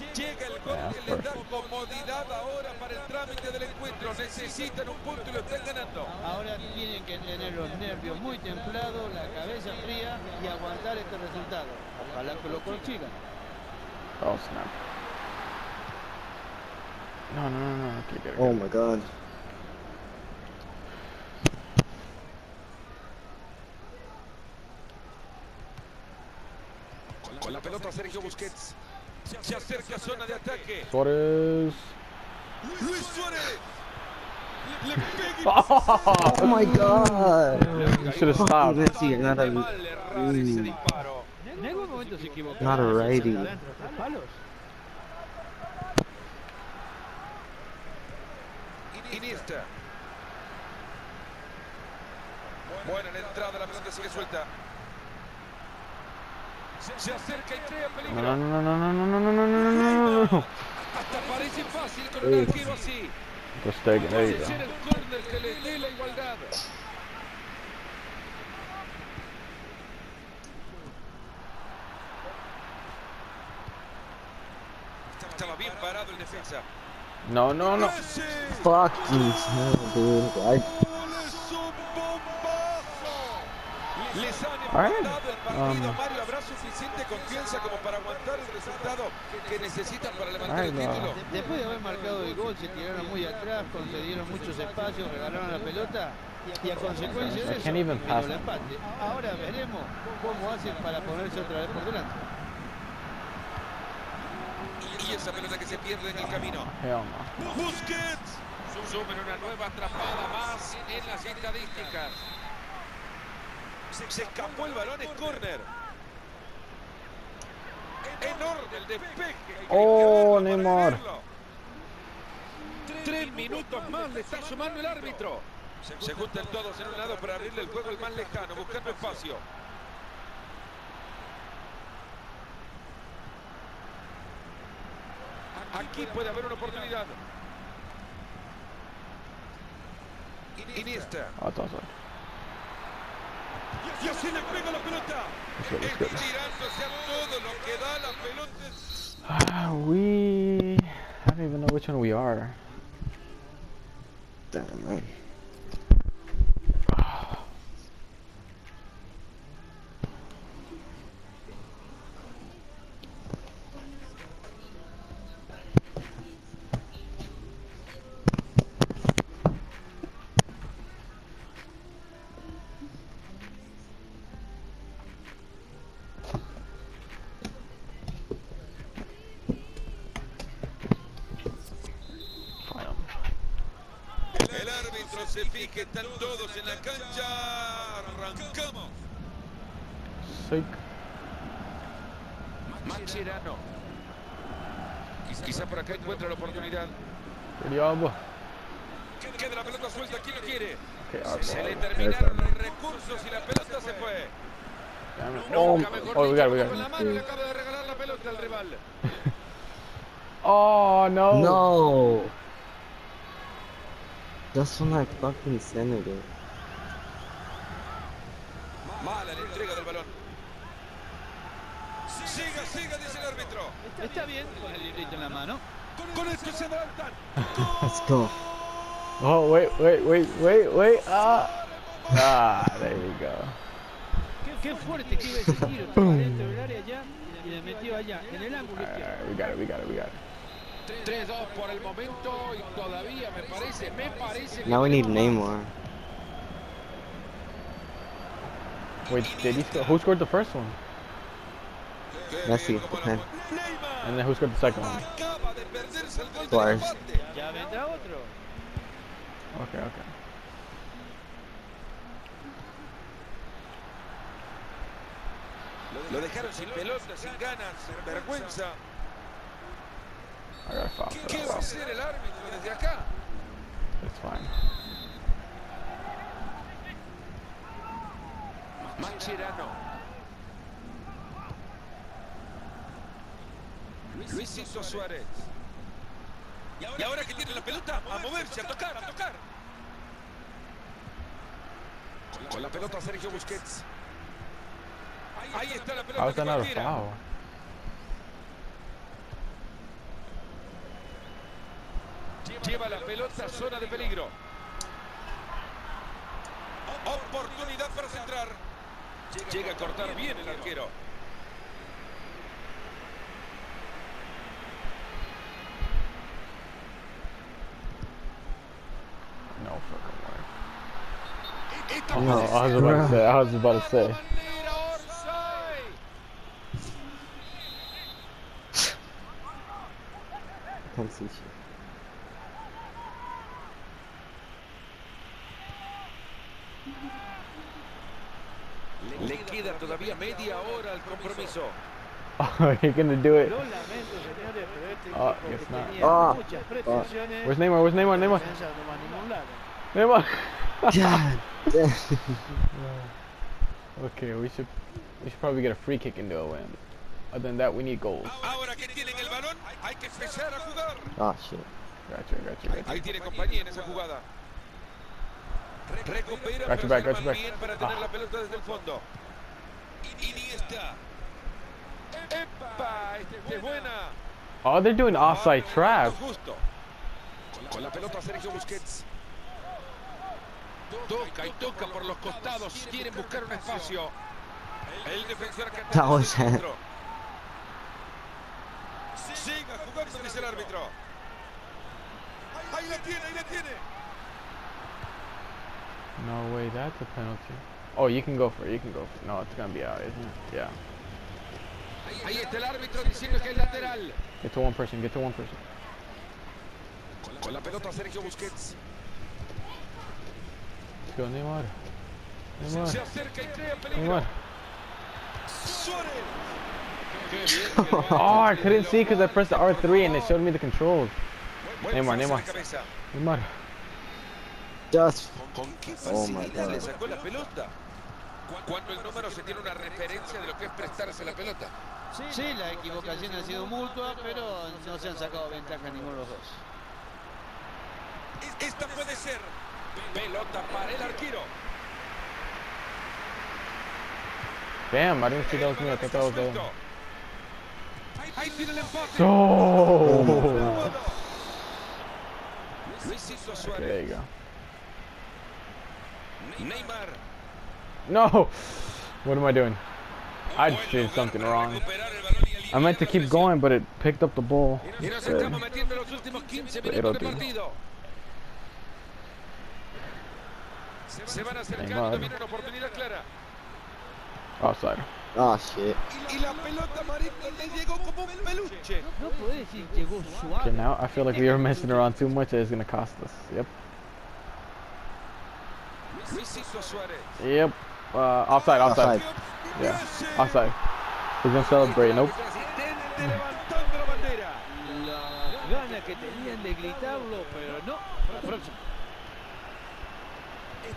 Llega el gol que les da comodidad ahora para el trámite del encuentro. Necesitan un punto y lo están ganando. Ahora tienen que tener los nervios muy templados, la cabeza fría y aguantar este resultado. Ojalá que lo consigan. Oh snap. No, no, no, no. Okay, get it, Oh my god. Con la pelota Sergio Busquets. Se acerca a zona de ataque. Suarez. Luis Suárez. Le pega Oh my god. You should have stopped. Messi, not a, mal errar ese disparo. En algún momento se equivocó. Not a righty. Adentro, tres palos. Iniesta. Buena la entrada, la pelota sigue suelta. Se, acerca y crea No, peligro. no, no, no, no, no, no, no, no, no, no, no, no. Hasta parece fácil con un arquero así. El córner que le dé la igualdad. Estaba bien parado el defensa. No, no, no. Fucking hell, dude. I, para levantar Alright, el no. título? De- Después de haber marcado el gol, se tiraron muy atrás, concedieron muchos espacios, regalaron la pelota y a consecuencia de eso el empate. Ahora veremos cómo hacen para ponerse otra vez por delante. Y esa pelota que se pierde en el camino. Busquets. Sumen una nueva atrapada más en las estadísticas. Se, se escapó el balón, es córner. Enorme el despeje. Oh, Neymar. Tres minutos más le está sumando el árbitro. Se, se juntan todos en un lado para abrirle el juego al más lejano, buscando espacio. Aquí puede haber una oportunidad. Iniesta. Así le la pelota. Todo lo que da la pelota. Ah, we. I don't even know which one we are. damn, man. Se fija, están todos en la cancha. Arrancamos. Sick. Mancherano. Quizá por acá encuentra la oportunidad. Obvious. Queda la pelota suelta, ¿quién lo quiere? Se le terminaron los recursos y la pelota se fue. Oh, Nunca mejor oh, we dicho, got it, we got con la it. mano le acaba de regalar la pelota al rival. Oh, no. No! Just when I fucking sent it. dude. Mala la entrega del balón. Siga, siga, dice el árbitro. Está bien con el librito en la mano. Con esto se adelantan. Let's go. Oh, wait, wait, wait, wait, wait. Ah. Ah, there you go. Qué, qué fuerte que iba ese tiro. Dentro del área allá y le metió allá, en el ángulo izquierdo. Alright, we got it, we got it, we got it. Now we need tenemos- Neymar. Wait, did he score? Who scored the first one? Messi. Como. And then who scored the second one? acaba de perderse el gol del Suárez. empate. Ya vendrá otro. Okay, okay. Lo dejaron sin pelota, sin ganas, sin vergüenza. I got a foul. ¿Qué, for qué that va a hacer el árbitro desde acá? It's fine. Mancherano. Luisito Suárez. Y ahora que tiene la pelota, a moverse, a tocar, a tocar. Con la pelota Sergio Busquets. Ahí está la pelota How is que that not a tira. foul? Lleva la pelota a zona de peligro. Oportunidad para centrar. Llega a cortar bien el arquero. No fucking way. Esta No, puede I was about to say. I was about to say. offside. Can't see shit. Le queda todavía media hora al compromiso. Oh, you're gonna do it. Lo lamento, señores, pero este Ah, equipo guess not. tenía Ah, muchas ah. pretensiones, Where's Neymar? Where's Neymar? Neymar. defensa no va a ningún lado. Neymar. Okay, we should we should probably get a free kick into a win. Other than that, we need goals. Ahora que tienen el balón, hay que empezar a jugar. Oh shit. Gotcha, gotcha, gotcha. Ahí tiene compañía en esa jugada. Recupera, back, bien para tener Ah. la pelota desde el fondo. Iniesta. ¡Epa! Esta es buena. Oh, they're doing offside Vamos, trap. Justo. Con la pelota Sergio Busquets. Toca y toca por los costados. Quieren buscar un espacio. El defensor que That was. Siga jugando, dice el árbitro. Ahí la tiene, ahí la tiene. No way, that's a penalty. Oh, you can go for it. You can go for it. No, it's gonna be out, isn't it? Yeah. Ahí está el árbitro diciendo que es lateral. Get to one person. Get to one person. Con la pelota Sergio Busquets. Let's go, Neymar. Se Neymar. acerca y crea peligro. Neymar. Suárez. Qué bien que lo hace Oh, I couldn't see because I pressed the R3 and it showed me the controls. Buen Neymar, Neymar. Neymar. Just ¿Con qué Oh facilidad le sacó la pelota? Cuando el número se tiene una referencia de lo que es prestarse la pelota. Sí, la equivocación ha sido mutua, pero no se han sacado ventaja ninguno de los dos. Esta puede ser. Pelota para el arquero. Damn, I didn't see was me. I thought that was Okay, there you go. Neymar. No. What am I doing? I just did something wrong. I meant to keep going, but it picked up the ball. Y nos estamos metiendo en los últimos 15 Pero, tío. Se van acercando, Neymar. viene una oportunidad clara. Offside. oh shit. Y la pelota marita le llegó como un peluche. No puede decir que llegó Okay, now I feel like we are messing around too much. It's gonna cost us. Yep. Yep. Uh, offside. Offside. Offside. Yeah. Offside. He's gonna celebrate. Nope. Que tenían de gritarlo, pero no.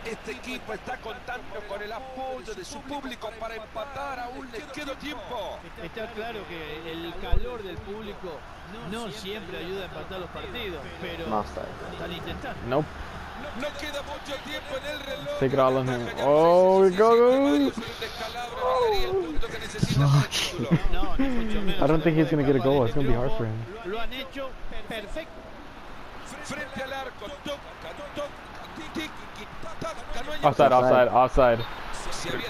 Este equipo está contando con el apoyo de su público para empatar. Aún les queda tiempo. Está claro que el calor del público no siempre ayuda a empatar los partidos, pero están intentando. Nope. No queda mucho tiempo en el reloj. Take oh, it all on him. Oh, no we go, es go. primario, es un descalabro, valería el punto que necesita para el título. No, ni mucho menos. I don't think he's gonna get a goal. It's gonna be hard for him. Lo han hecho perfecto. Frente al arco. Toca, toca. Tiki, taca, no hay Offside. Offside. Offside. Se había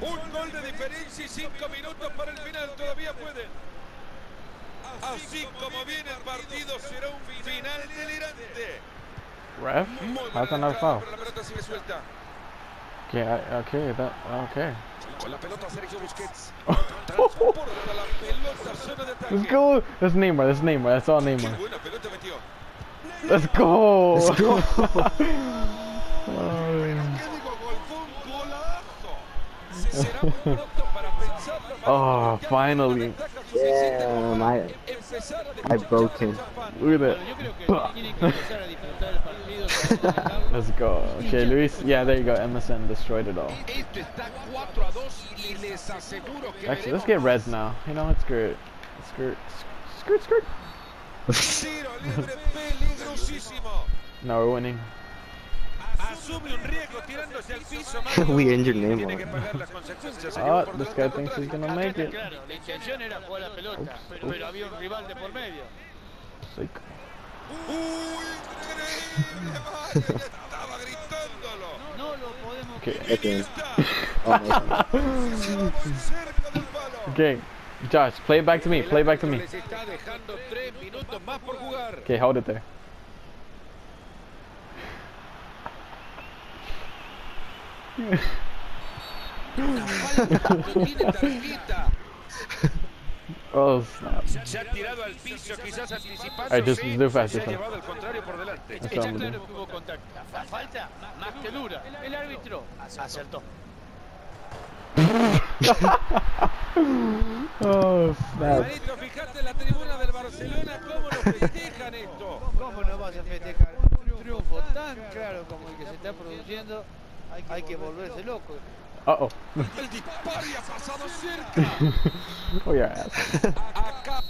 Un gol de diferencia y cinco minutos para el final, todavía pueden. Así como viene el partido, será un final delirante. Ref? Muy How's that not foul? pero la pelota sigue suelta. Okay. Ah, I, okay. That. Okay. Con la pelota Sergio Busquets. Transporta la pelota zona de ataque. Let's go. That's Neymar. That's Neymar. That's all Neymar. buena pelota metió. Let's go. Let's go. Oh, porque ya tiene una finally. ventaja suficiente como Damn, I, I broke him. Look at that. yo creo que tienen que empezar a disfrutar el partido. para disfrutarlo. Let's go. Okay, Luis. Yeah, there you go. MSN destroyed it all. Esto está 4 a 2 y les aseguro que Actually, let's get. Reds now. You know, it's skirt. Skirt. Skirt, skirt. Tiro. No, we're winning. Asume un riesgo tirándose al piso. We injured Neymar. Tiene que pagar las consecuencias. se Oh, this guy thinks he's gonna make it. Claro, la intención era jugar la pelota, pero, pero había un rival de por medio. Sick. ¡Uy, increíble, Estaba gritándolo. No lo podemos Okay. At the Ahí end. está. Oh my god. Se va muy cerca del palo. Okay. Josh, play it back to me. Play it back to me. Les está dejando tres minutos más por jugar. Okay, hold it there. No tiene tarjeta. Oh snap. Se ha tirado al piso, quizás anticipándose. Alright, just do fast, se do ha fast. llevado al contrario por delante. Claro contacto. La falta más que dura. El árbitro acertó. Oh snap. Manito, fíjate en la tribuna del Barcelona cómo lo festejan esto. ¿Cómo no vas a festejar un triunfo tan claro como el que se está produciendo? Hay que volverse loco. Uh oh. El disparo ha pasado cerca. oh your ass. Acá.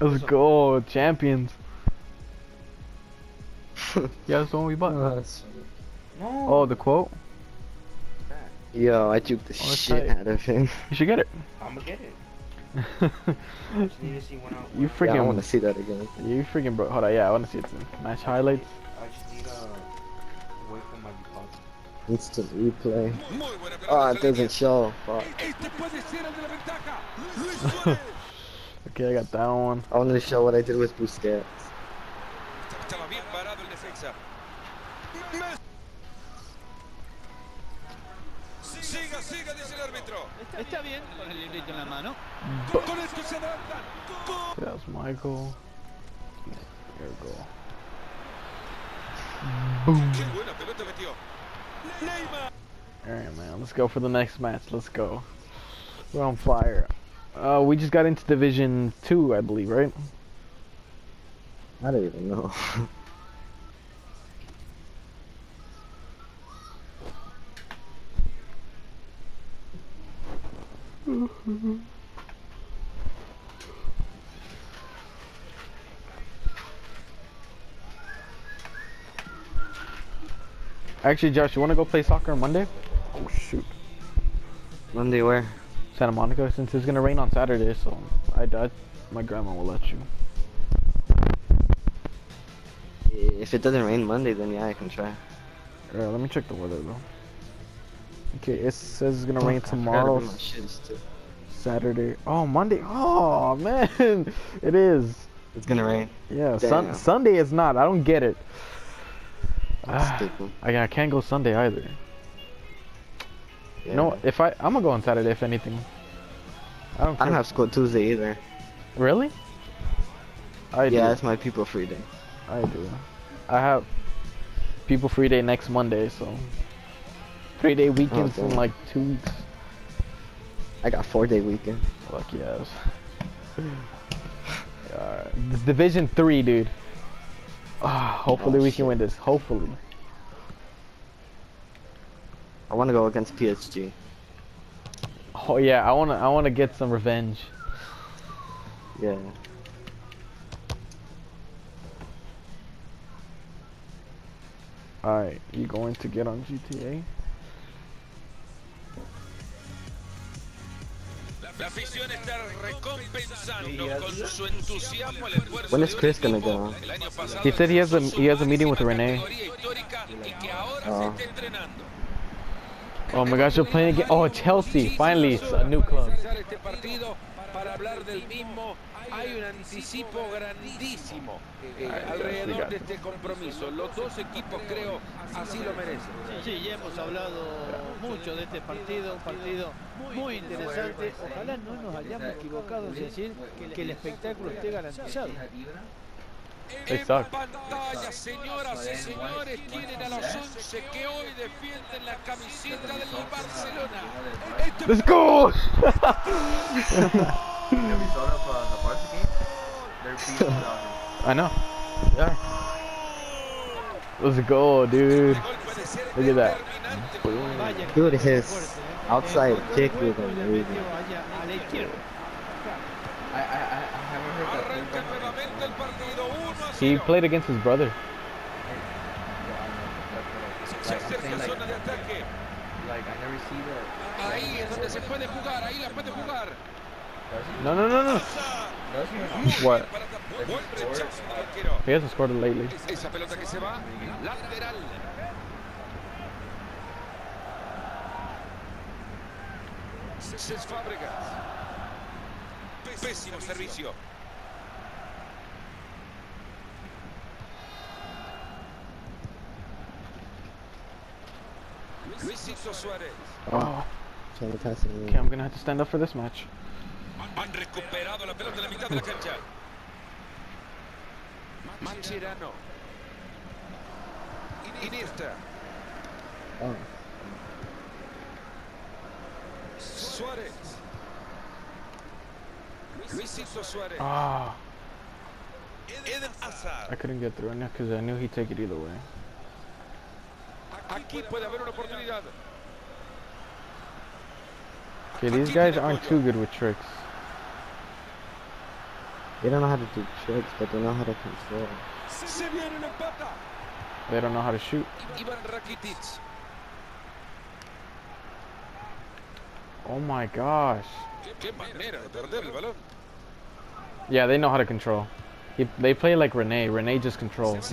Let's go, champions. yeah, that's the one we bought. Oh, the quote. Yo, I juked the Oh, shit tight. out of him. You should get it. I'm gonna get it. Just need to see when I. You Yeah, I want to see that again. you freaking bro. Hold on, yeah, I want to see it too. Match highlights. I just need uh wait for my deposit. Instant replay. Muy. Oh, it doesn't show. Fuck. Este puede ser el de la ventaja. Luis Suárez. Okay, I got that one. I wanted to show what I did with Busquets. Estaba bien parado el defensa. Messi. Siga, siga, dice el árbitro. Está bien con el librito en la mano. Con esto se adelantan. Gol. Michael. There we go. Qué buena pelota metió. Neymar. Alright, man. Let's go for the next match. Let's go. We're on fire. Uh, we just got into Division 2, I believe, right? I don't even know. Actually, Josh, you want to go play soccer on Monday? Oh, shoot. Monday where? Santa Monica, since it's going to rain on Saturday, so I, I, my grandma will let you. If it doesn't rain Monday, then yeah, I can try. Let me check the weather, though. Okay, it says it's going to rain Fuck, I forgot to tomorrow, bring my shits too. Saturday. Oh, Monday. Oh, man. It is. It's gonna rain. Yeah, sun, Sunday is not. I don't get it. Ah. I, I can't go Sunday either. You know, if I I'm gonna go on Saturday if anything. I don't. I don't have school Tuesday either. Really? I do. yeah, that's my people free day. I do. I have people free day next Monday, so three day weekends in like two weeks. I got four day weekend. Fuck yes. This Division three, dude. Ah, hopefully Oh, we can win this. Hopefully. I want to go against PSG. Oh yeah, I wanna I wanna get some revenge. Yeah. Alright, you going to get on GTA? La afición está recompensando con su entusiasmo el esfuerzo When is Chris gonna go? que el año pasado He said he has a he has a meeting with máxima Renee. categoría histórica y que ahora Oh. se ah. está entrenando. Oh my gosh, you're playing again. Oh, Chelsea! Finally, it's a new club. Para hablar del mismo, hay un anticipo grandísimo eh, alrededor de este compromiso. Los dos equipos creo así lo merecen. Sí, ya hemos hablado mucho de este partido, un partido muy interesante. Ojalá no nos hayamos equivocado en decir que el espectáculo esté garantizado. They suck. pantalla, señoras y señores, tienen a los 11 que hoy defienden la camiseta del Barcelona. Let's go! The result of the Barca game, they're beating without him. I know. Yeah. Let's go, dude. gol puede ser Look at that. determinante. Vaya que Dude, fue his fuerte, ¿eh? outside kick was Lo amazing. metió allá a la izquierda. I, I, I I haven't heard that. Arranca nuevamente el partido 1 a He played against his brother. Like, I'm saying, like, zona de ataque. like, I never see that. Ahí es donde se puede jugar, ahí la puede jugar. No, no, no, no. What? Para tapar. Buen rechazo del arquero. He hasn't scored lately. Esa pelota que se va, lateral. Cesc Fábregas. Pésimo servicio. Oh, Trying to pass it in. okay, I'm gonna have to stand up for this match. Han recuperado la pelota en la mitad de la cancha. Mascherano. Iniesta. Oh. Suárez. Luisito Suárez. Ah, Eden Hazard. I couldn't get through it because I knew he'd take it either way. Aquí puede haber una oportunidad. Okay, these guys aren't too good with tricks. They don't know how to do tricks, but they know how to control. Se viene el empata. They don't know how to shoot. Ivan Rakitic. Oh my gosh. Qué manera de perder el balón. Yeah, they know how to control. He, they play like Rene. Rene just controls.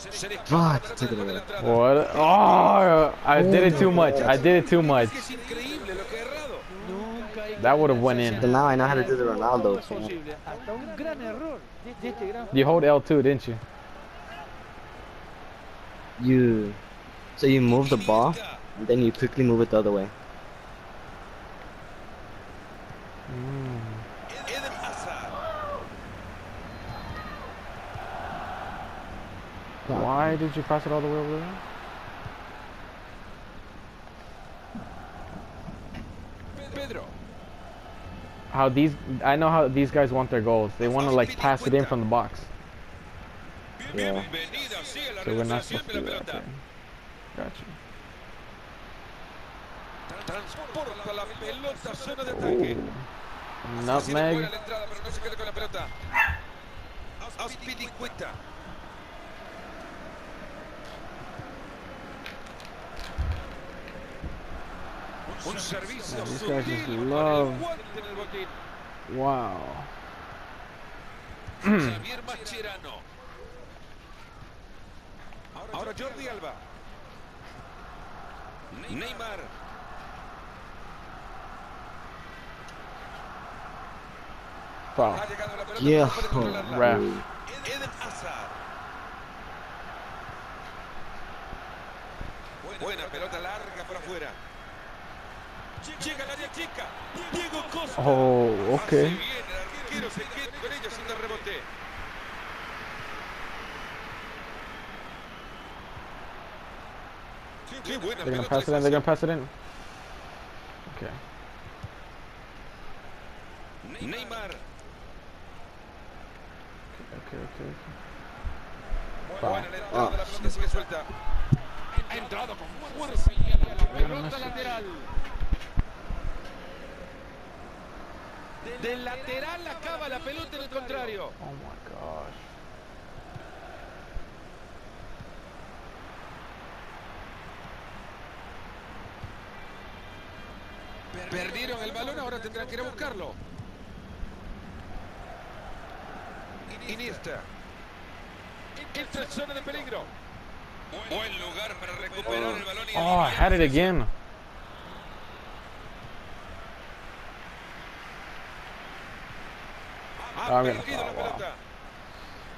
Fuck, pelota took it away. What? Oh, I oh did it too much. I did it too much. Es que es increíble lo que he errado. Nunca hay que That would've went in. But now I know how to do the Ronaldo es thing. posible. Hasta un gran error de, de este gran You hold L2, didn't you? You. So you move the ball, and then you quickly move it the other way. Eden Hazard. Why did you pass it all the way over there? Pedro. How these? I know how these guys want their goals. They want to like pass it in from the box. Yeah. Bienvenida, sigue la So we're not supposed to do that. Okay. Gotcha. Transporta la pelota, zona de ataque. Ooh. Haciendo Nutmeg. buena la Un servicio yeah, these guys just love. Wow. Javier Mascherano. Ahora Jordi Alba. Neymar. Wow. Yeah, oh, ref. Buena pelota larga para afuera. Llega el área chica. Diego Costa. Oh, Hace okay. bien, el arquero se queda con ella haciendo rebote. Qué buena They're gonna pass it in. They're gonna pass it in. Okay. Neymar. Okay. Okay. Buena la entrada, la pelota sigue suelta. Ha entrado con fuerza y a la pelota lateral. Del lateral acaba la pelota en el contrario. Oh my gosh. Perdieron el balón, ahora tendrán que ir a buscarlo. Iniesta. Entra en zona de peligro. Buen lugar para recuperar el balón y Oh, I had it again. La foul, wow. pelota.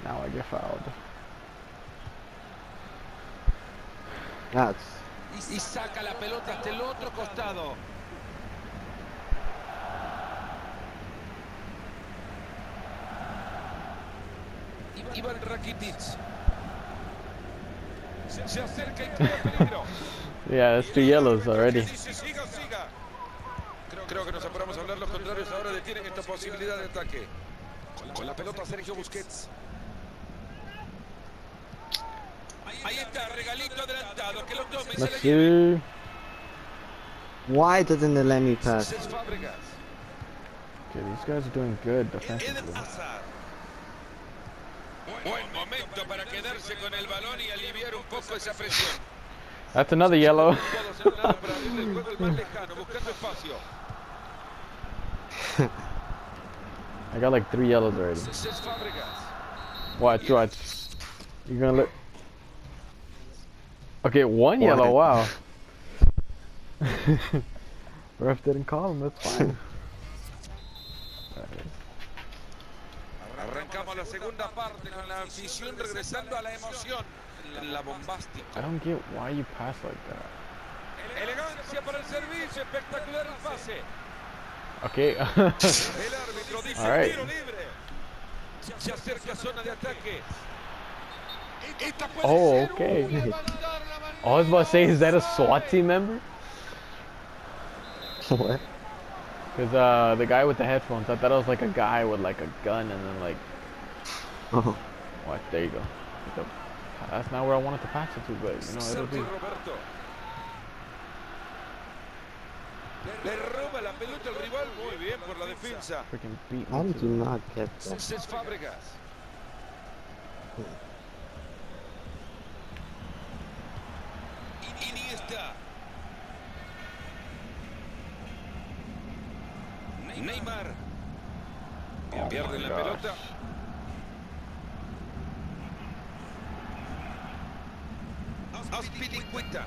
Now I get fouled. That's. Y saca la pelota hasta el otro costado. Ivan Rakitic. Se acerca y crea peligro. Yeah, that's two yellows already. Creo que nos apuramos a hablar. Los contrarios ahora detienen esta posibilidad de ataque. Con la pelota Sergio Busquets. Ahí está, regalito adelantado. Que lo tome y se Let's la Why doesn't it let me pass? Okay, these guys are doing good defensively. Buen momento para quedarse con el balón y aliviar un poco esa presión. That's another yellow. I got like three yellows already. Cesc Fábregas. Watch, watch. You're gonna look. Okay, one yellow. Wow. Ref didn't call him. That's fine. Arrancamos la segunda parte con la afición regresando a la emoción. La bombástica. I don't get why you pass like that. Elegancia para el servicio, espectacular el pase. Okay. El árbitro dice All right. tiro libre. Se acerca zona de ataque. Esta puede Oh, okay. una levantar la bandera. I was about to say, is that a SWAT team member? what? Because uh, the guy with the headphones, I thought it was like a guy with like a gun and then like, Oh, watch, there you go. That's not where I wanted to pass it to, but you know, it'll be. Le roba la pelota al rival. Muy bien por la defensa. Freaking beat how did you not get that? Cesc Fábregas. Iniesta. Neymar. Pierden la gosh. pelota. Aspilicueta.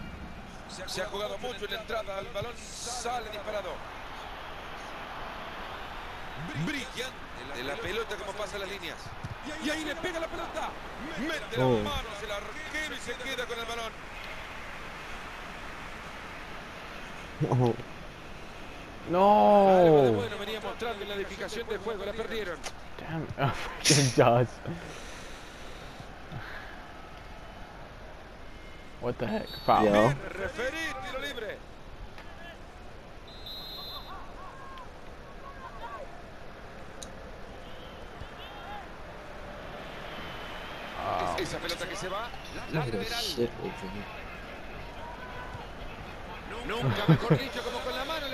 Se ha jugado mucho en la entrada. El balón sale disparado. Brillante la pelota como pasa las líneas. Y ahí le pega la pelota. Mete Oh. las manos el arquero y se queda con el balón. Oh, de No! bueno venía mostrando en la edificación del juego. La perdieron. Damn, oh. What the heck? Foul. Yo. Referí, tiro libre. Wow. Esa pelota que se va. over here. Nunca mejor dicho como con la mano.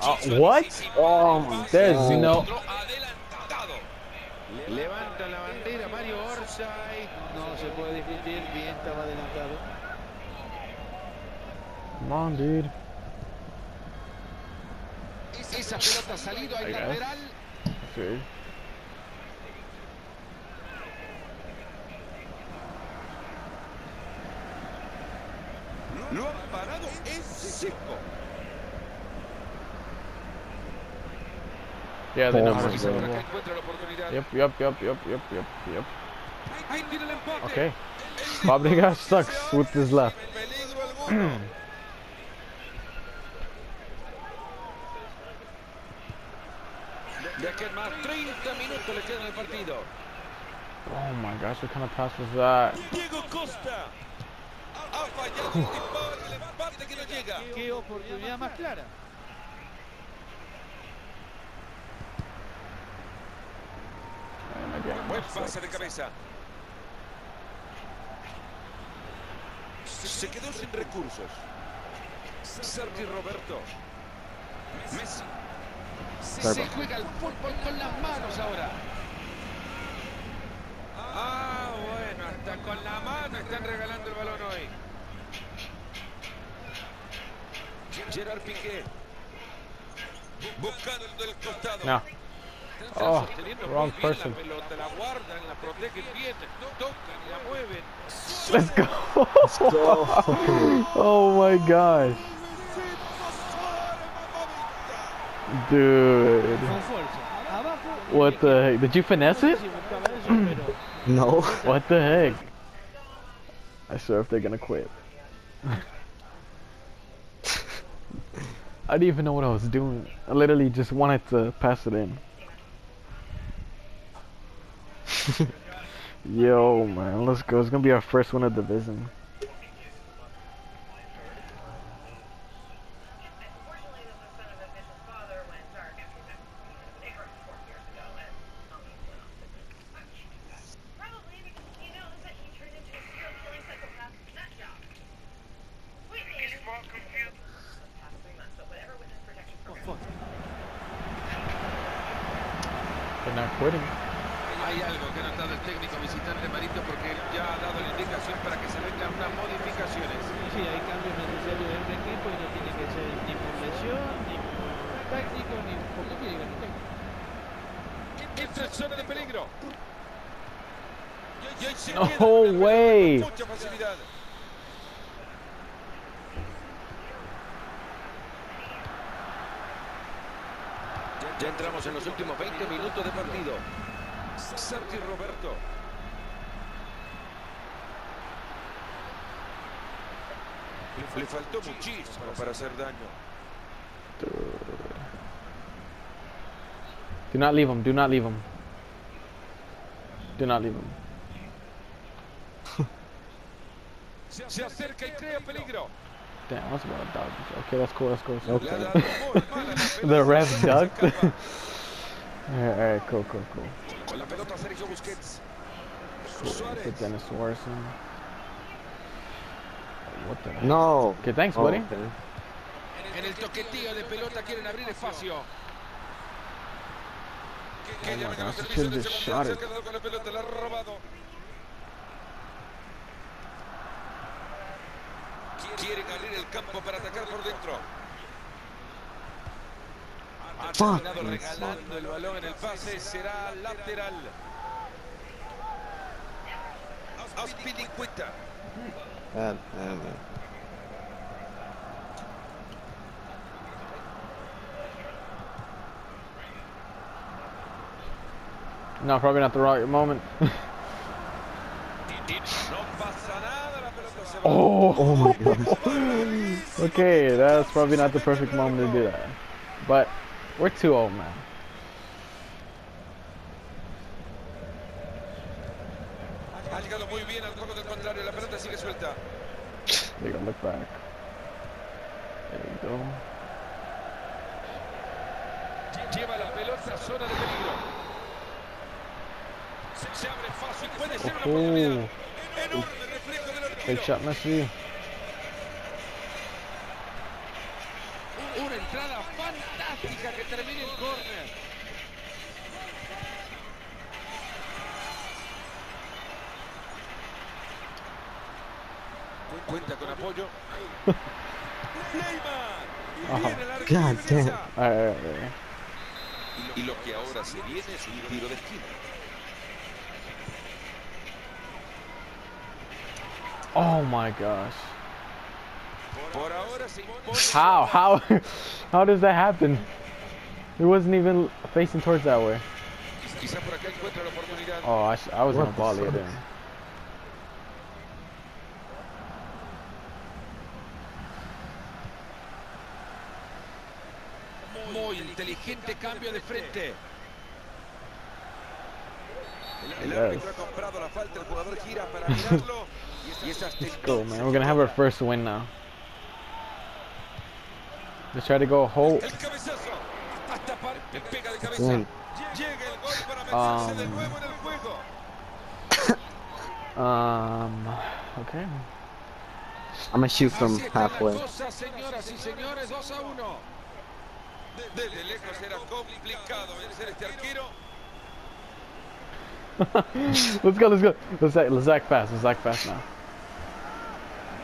Uh, what? Oh There's no. Levanta la bandera Mario Orsay. No se puede discutir. Bien, estaba adelantado. Come on, dude. Esa pelota ha salido al lateral. Okay. En. Yeah, they know my more Avisa para than que well. encuentre la oportunidad. Yep, yep, yep, yep, yep, yep, yep. Ahí tiene. Okay. Fabregas sucks with his left. Peligro alguno. De aquí en más 30 minutos le quedan al partido. Oh my gosh, what kind of pass was that? Ha fallado el disparo que no llega. Qué oportunidad más clara. Buen pase de cabeza. Se quedó sin recursos. Sergio Roberto. Messi. Se juega el fútbol con las manos ahora. Ah, bueno, hasta con la mano están regalando el balón Gerard Piqué. Buscando el del costado. No. Oh, wrong person. La pelota, la guardan, la protegen bien, tocan, la mueven. Let's go. oh my gosh. Dude. Con fuerza. Abajo. y What the heck? Did you finesse it? sé si buscaba eso, pero No. What the heck? I swear if they're gonna quit. I didn't even know what I was doing. I literally just wanted to pass it in. Yo, man, let's go. It's gonna be our first win of the division. Hay algo que ha notado el técnico visitante Marito porque ya ha dado la indicación para que se vengan unas modificaciones. Sí, hay cambios necesarios de un equipo y no tiene que ser ni por lesión, ni por táctico, ni por lo que diga el técnico. Entra zona de peligro. No way. Mucha facilidad. Ya entramos en los últimos 20 minutos de partido. Sergio Roberto. Le faltó muchísimo para hacer daño. Do not leave him. Do not leave him. Do not leave him. Se acerca y crea peligro. Damn, that's about a dog. Okay, that's cool. That's cool. That's Le ha cool. dado muy mala la The ref Se ducked. alright, alright, cool, cool, cool. Con la pelota Sergio Busquets. Cool. Suárez. Get Dennis Swarson. What the? No. Okay, thanks, Oh, buddy. okay. En el toquetío de pelota quieren abrir espacio. Oh my llamen a los gosh, this kid just shot it. Quieren abrir el campo para atacar por dentro. Ha terminado regalando el balón en el pase. Será lateral. Aspilicueta. God damn it. No, probably not the right moment. oh. Oh my god. okay, that's probably not the perfect moment to do that. But we're too old, man. Ha llegado muy bien al juego del contrario. La pelota sigue suelta. They gotta look back. There we go. Lleva la pelota zona de peligro. Se, se abre fácil. Puede ser una Oh. oportunidad. Enorme reflejo del Big shot, Messi. Una entrada fantástica que termina el córner. Cu- Cuenta con apoyo. Neymar. Arco God alright. Y lo que ahora se viene es un tiro de esquina. Oh my gosh. Por ahora se impone. How? How? How does that happen? It wasn't even facing towards that way. Quizá por acá encuentra la oportunidad. Oh, I, sh I was What gonna the volley it fuck? in. Muy inteligente cambio de frente. El Yes. árbitro ha comprado la falta, el jugador gira para mirarlo. y es hasta Let's go, man. We're gonna have our first win now. Let's try to go whole. El cabezazo. Hasta par... Le pega de cabeza. Bien. Llega el gol para meterse de Um, nuevo en el juego. Um. Okay. I'm gonna shoot from Así están las halfway. cosas, señoras y señores. 2 a 1. De- Desde lejos era complicado vencer a este arquero. let's go. Let's go. Let's act, let's act fast. Let's act fast now.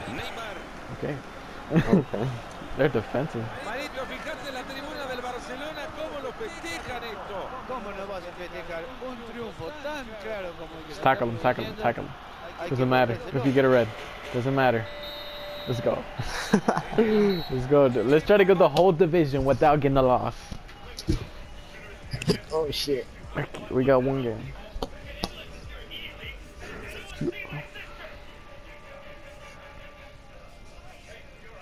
Neymar. Okay. Okay. They're defensive. Marito, fíjate la tribuna del Barcelona cómo lo festejan esto. ¿Cómo no vas a festejar un triunfo tan claro como el que Just tackle him. Tackle him. Tackle him. Doesn't matter if you get a red. Doesn't matter. Let's go. Let's go. dude. Let's try to get the whole division without getting a loss. oh shit. We got one game.